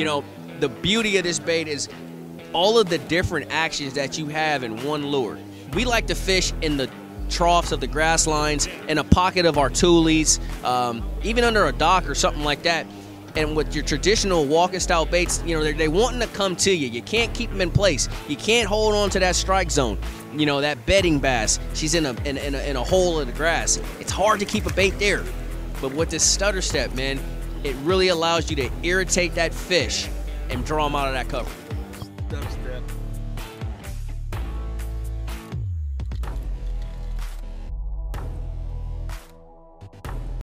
you know, the beauty of this bait is all of the different actions that you have in one lure. We like to fish in the troughs of the grass lines, in a pocket of our tules, um, even under a dock or something like that. And with your traditional walking style baits, you know, they're, they're wanting to come to you. You can't keep them in place. You can't hold on to that strike zone. You know, that bedding bass, she's in a, in, in, a, in a hole of the grass. It's hard to keep a bait there. But with this Stutterstep, man, it really allows you to irritate that fish and draw them out of that cover. Step, step.